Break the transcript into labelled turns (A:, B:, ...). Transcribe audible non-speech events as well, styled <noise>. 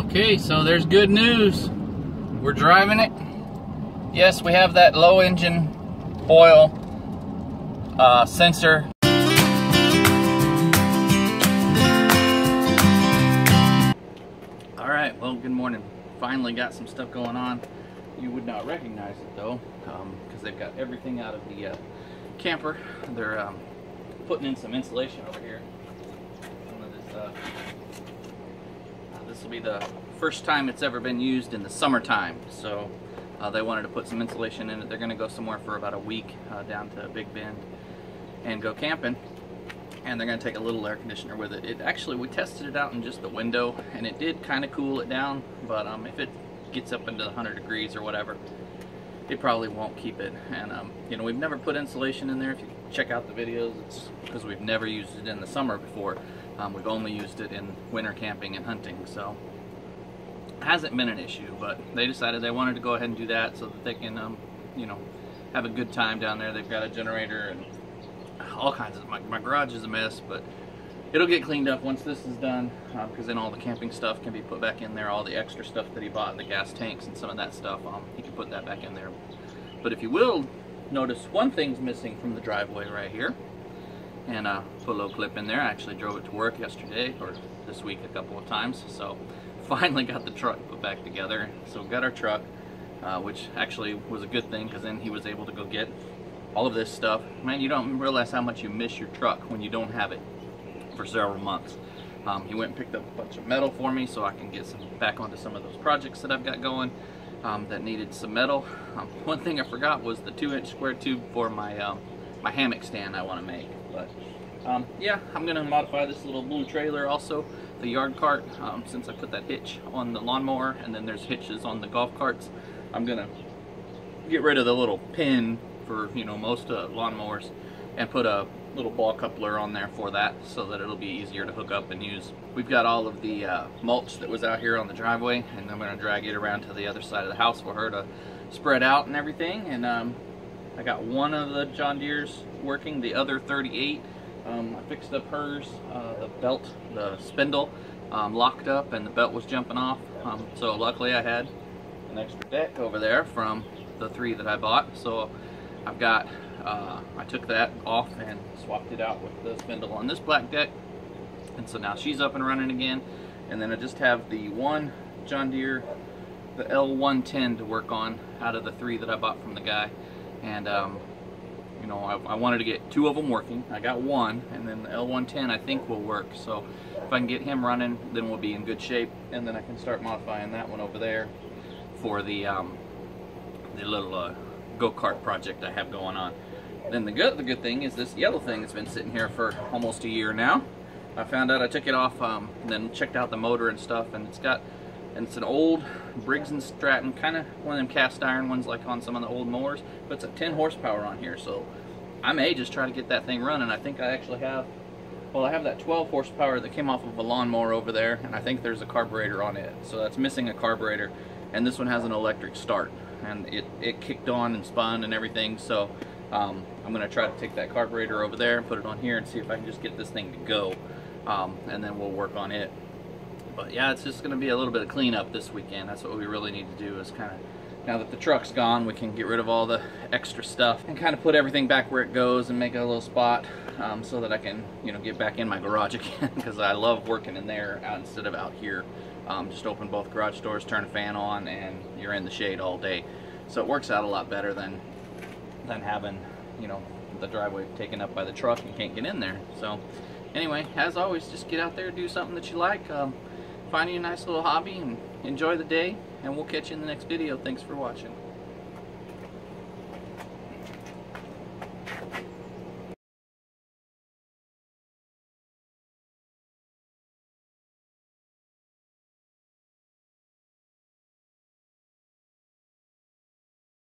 A: Okay, so there's good news. We're driving it. Yes, we have that low engine oil uh, sensor. All right, well, good morning. Finally got some stuff going on. You would not recognize it though, because um, they've got everything out of the uh, camper. They're um, putting in some insulation over here. Some of this, uh, this will be the first time it's ever been used in the summertime. So uh, they wanted to put some insulation in it. They're going to go somewhere for about a week uh, down to Big Bend and go camping. And they're going to take a little air conditioner with it. It actually, we tested it out in just the window and it did kind of cool it down. But um, if it gets up into 100 degrees or whatever, it probably won't keep it. And um, you know, we've never put insulation in there. If you check out the videos, it's because we've never used it in the summer before. Um, we've only used it in winter camping and hunting, so hasn't been an issue. But they decided they wanted to go ahead and do that so that they can, um, you know, have a good time down there. They've got a generator and all kinds of. My, my garage is a mess, but it'll get cleaned up once this is done because um, then all the camping stuff can be put back in there all the extra stuff that he bought the gas tanks and some of that stuff um, he can put that back in there but if you will notice one thing's missing from the driveway right here and uh, put a little clip in there I actually drove it to work yesterday or this week a couple of times so <laughs> finally got the truck put back together so got our truck uh, which actually was a good thing because then he was able to go get all of this stuff man you don't realize how much you miss your truck when you don't have it for several months. Um, he went and picked up a bunch of metal for me so I can get some back onto some of those projects that I've got going um, that needed some metal. Um, <laughs> one thing I forgot was the two inch square tube for my um, my hammock stand I want to make. But um, yeah, I'm to modify this little blue trailer also, the yard cart, um, since I put that hitch on the lawnmower and then there's hitches on the golf carts. I'm to get rid of the little pin for, you know, most uh, lawnmowers and put a little ball coupler on there for that so that it'll be easier to hook up and use. We've got all of the uh, mulch that was out here on the driveway and I'm to drag it around to the other side of the house for her to spread out and everything and um, I got one of the John Deere's working, the other 38 um, I fixed up hers, uh, the belt, the spindle um, locked up and the belt was jumping off. Um, so luckily I had an extra deck over there from the three that I bought. So I've got uh, I took that off and swapped it out with the spindle on this black deck. And so now she's up and running again. And then I just have the one John Deere the L110 to work on out of the three that I bought from the guy and um, you know I, I, wanted to get two of them working. I got one and then the L110 I think will work. So if I can get him running then we'll be in good shape. And then I can start modifying that one over there for the um, the little uh, go-kart project I have going on. Then the good, the good thing is this yellow thing that's been sitting here for almost a year now. I found out I took it off, um, and then checked out the motor and stuff, and it's got, and it's an old Briggs & Stratton, kind of one of them cast iron ones like on some of the old mowers, but it's a 10 horsepower on here, so I may just try to get that thing running. I think I actually have, well, I have that 12 horsepower that came off of a lawnmower over there, and I think there's a carburetor on it, so that's missing a carburetor, and this one has an electric start, and it, it kicked on and spun and everything, so um, I'm going to try to take that carburetor over there and put it on here and see if I can just get this thing to go. Um, and then we'll work on it. But yeah, it's just going to be a little bit of cleanup this weekend. That's what we really need to do is kind of, now that the truck's gone, we can get rid of all the extra stuff and kind of put everything back where it goes and make a little spot um, so that I can, you know, get back in my garage <laughs> again because I love working in there out instead of out here. Um, just open both garage doors, turn a fan on, and you're in the shade all day. So it works out a lot better than than having, you know, the driveway taken up by the truck and can't get in there. So anyway, as always, just get out there, do something that you like, um, find you a nice little hobby and enjoy the day, and we'll catch you in the next video. Thanks for watching.